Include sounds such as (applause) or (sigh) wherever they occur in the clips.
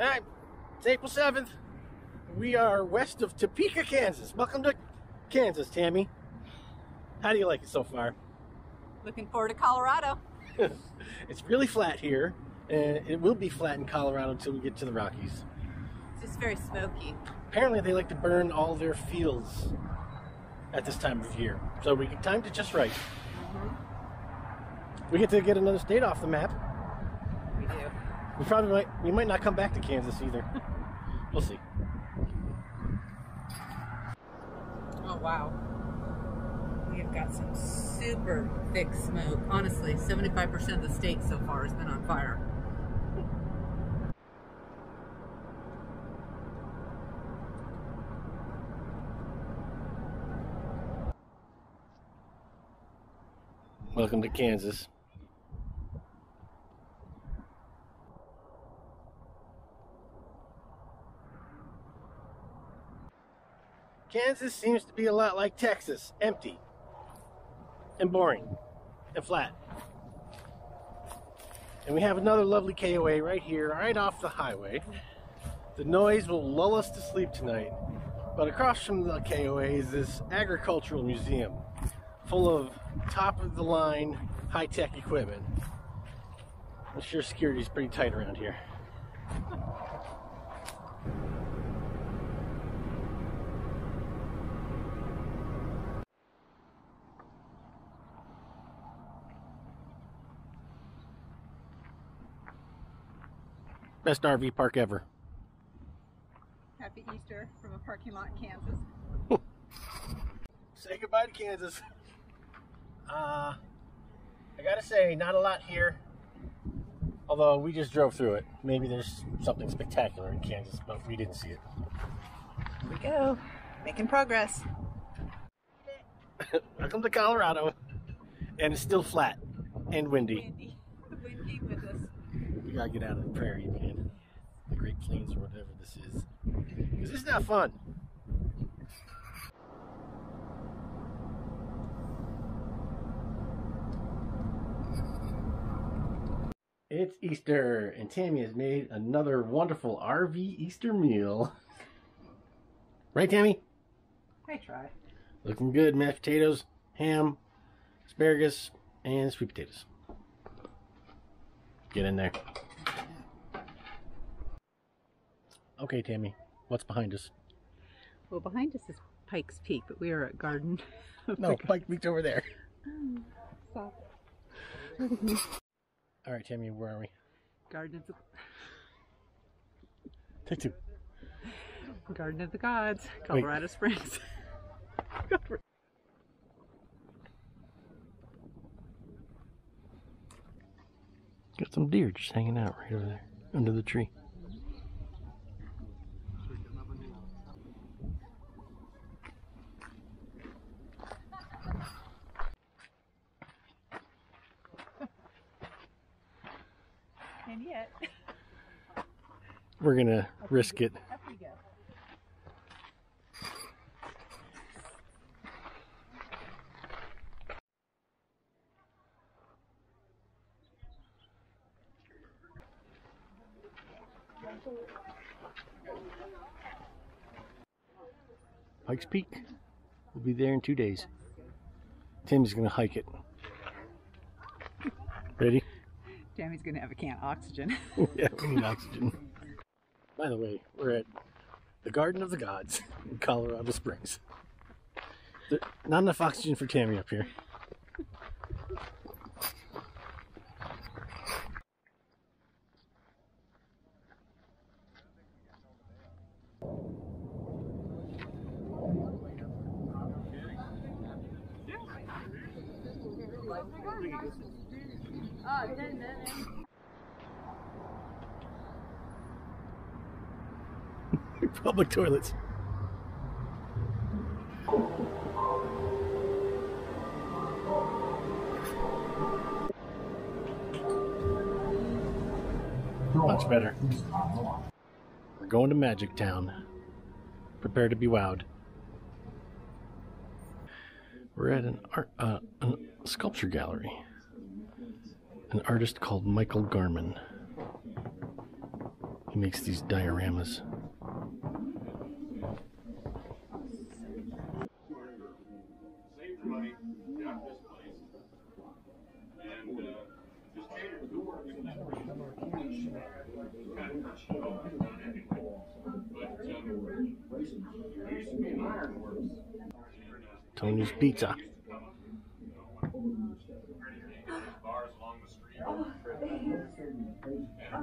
Hi, it's April 7th. We are west of Topeka, Kansas. Welcome to Kansas, Tammy. How do you like it so far? Looking forward to Colorado. (laughs) it's really flat here, and it will be flat in Colorado until we get to the Rockies. It's just very smoky. Apparently, they like to burn all their fields at this time of year, so we timed it just right. Mm-hmm. We get to get another state off the map. We probably might. We might not come back to Kansas either. (laughs) we'll see. Oh, wow. We have got some super thick smoke. Honestly, 75% of the state so far has been on fire. Welcome to Kansas. Kansas seems to be a lot like Texas, empty and boring and flat. And we have another lovely KOA right here, right off the highway. The noise will lull us to sleep tonight. But across from the KOA is this agricultural museum full of top of the line high tech equipment. I'm sure security's pretty tight around here. Best RV park ever. Happy Easter from a parking lot in Kansas. Say goodbye to Kansas. Uh, I gotta say, not a lot here. Although we just drove through it. Maybe there's something spectacular in Kansas, but we didn't see it. Here we go. Making progress. (laughs) Welcome to Colorado. And it's still flat and windy. Windy. (laughs) Windy with us. We gotta get out of the prairie, man. Great or whatever this is. Because it's not fun. It's Easter, and Tammy has made another wonderful RV Easter meal. Right, Tammy? I try. Looking good. Mashed potatoes, ham, asparagus, and sweet potatoes. Get in there. Okay, Tammy, what's behind us? Well, behind us is Pikes Peak, but we are at Garden. (laughs) No, the- Pike Beach over there. Oh, stop. (laughs) All right, Tammy, where are we? Garden of the Take two. Garden of the Gods, Colorado Springs. (laughs) Got some deer just hanging out right over there under the tree. And yet, We're gonna risk it. Pikes Peak. We'll be there in two days. Tim's gonna hike it. Ready? Tammy's gonna have a can of oxygen. (laughs) yeah, we need oxygen. By the way, we're at the Garden of the Gods in Colorado Springs. There, not enough oxygen for Tammy up here. (laughs) Public toilets. Much better. We're going to Magic Town. Prepare to be wowed. We're at an art, uh, a sculpture gallery. An artist called Michael Garman. He makes these dioramas. Tony's your money, got this place, and uh, just cater to work in that region. Kind of touchy on anyway. But um, there used to be an ironworks. Tony's Pizza. Bars along the street,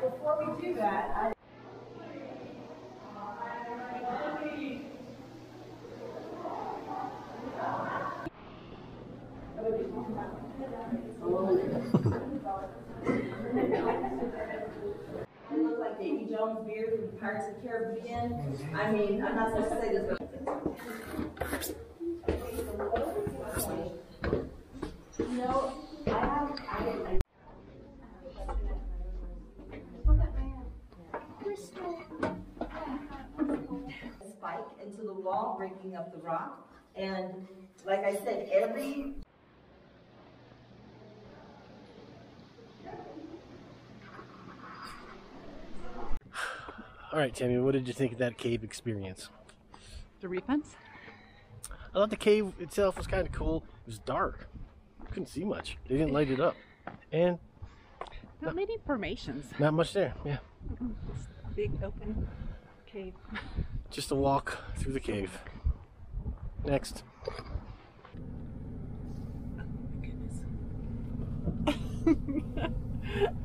before we do that, I look like Davy Jones beard from Pirates of the Caribbean. I mean, I'm not supposed to say this, but. You know, I have, I, I spike into the wall, breaking up the rock. And like I said, every All right, Tammy, what did you think of that cave experience? The refence? I thought the cave itself was kind of cool. It was dark. Couldn't see much. They didn't light it up. And Not many formations. not much there. Yeah. Big open cave. Just a walk through the cave. Next. (laughs)